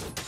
you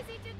easy to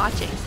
Watching.